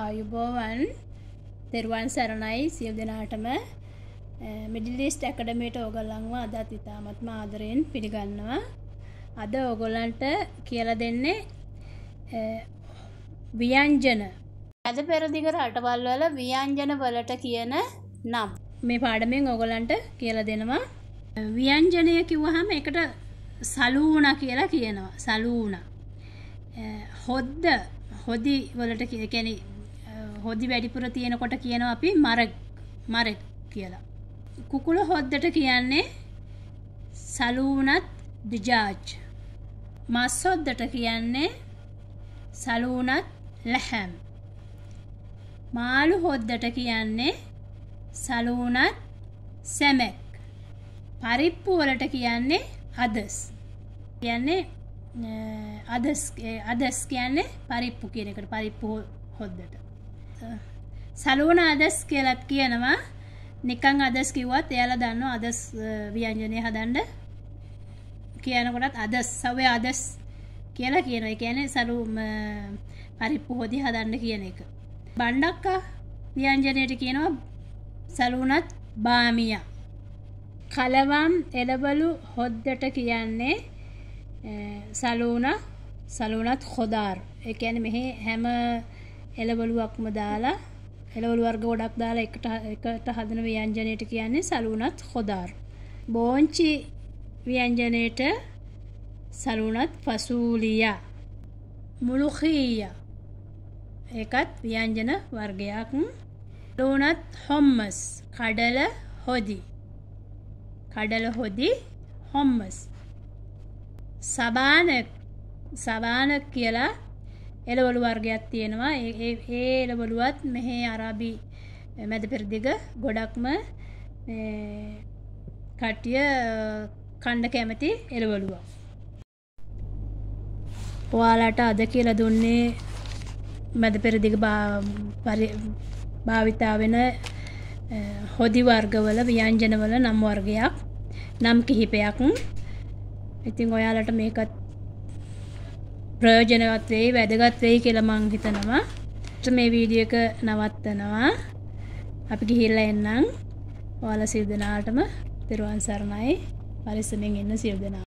ආයුබෝවන් තෙරුවන් සරණයි සියලු දෙනාටම. මිඩිලිස්ට් ඇකඩමීට ඕගොල්ලන්ව අදත් ඉතාමත්ම ආදරයෙන් පිළිගන්නවා. අද ඕගොල්ලන්ට කියලා දෙන්නේ ව්‍යංජන. අද පෙරදිග රටවල් වල ව්‍යංජන වලට කියන නම්. මේ පාඩමෙන් ඔගොලන්ට කියලා දෙනවා. ව්‍යංජනය කිව්වහම එකට සලූණ කියලා කියනවා. සලූණ. හොද්ද හොදි වලට කැන හොදි වැඩිපුර තියෙනකොට කියනවා අපි මර මරෙක් කියලා. කුකුල හොද්දට කියන්නේ සලූනත් දිජාජ්. මස් හොද්දට කියන්නේ සලූනත් ලැහැම්. මාළු හොද්දට කියන්නේ සලූනත් සැමැක්. පරිප්පු වලට කියන්නේ අදස් කියන්නේ අදස් අදස් කියන්නේ පරිප්පු කියන එකට පරිප්පු හොද්දට. සලූන අදස් කියලත් කියනවා. නිකං අදස් කිව්වත් එයාලා දන්න අදස් ව්‍යංජනය හදන්ඩ කියනකොටත් අදස් සවය අදස් කියලා කියන කියන සලු පරිප්පු හොදි හදන්න කියන එක. බණ්ඩක්කා ව්‍යංජනයට කියනවා සලූනත් බාමිය. කලවම් එලබලු හොද්දට කියන්නේ සලූන සලූනත් හොදාර්. එකැන මෙහි හැම එලබලුවක්ම දාලා එලවලු වර්ග ගොඩක් දාලා එකට එකට හදන ව්‍යංජනයට කියන්නේ සලූනත් හොදාර්. බෝංචි ව්‍යංජනයට සලුනත් පසූලිය. මුළුහීය ඒකත් ව්‍යංජන වර්ගයක්. ලූනත් හොම්මස්. කඩල හොදි. කඩල හොදි හොම්මස්. සබානක් සබානක් කියලා එලවලු වර්ගයක් තියෙනවා ඒ එලවලුවත් මෙහේ අරාබි මැද පෙරදිග ගොඩක්ම කට්ටිය කණ්ඩ කැමති එළවලුව. ඔයාලාට අද කියලා දුන්නේ මැද පෙරදිග භාවිතා වෙන හොදි වර්ගවල ව්‍යංජනවල නම් වර්ගයක් නම් කිහිපයක් ඉතින් ඔයාලට මේකත් ප්‍රයෝජනවත් වෙයි වැදගත් වෙයි කියලා මං හිතනවා. මේ වීඩියෝ එක නවත්තනවා. අපි ගිහිල්ලා එන්නම්. ඔයාලා සියලු දෙනාටම තෙරුවන් සරණයි. පරිස්සමෙන් ඉන්න සියලු දෙනා.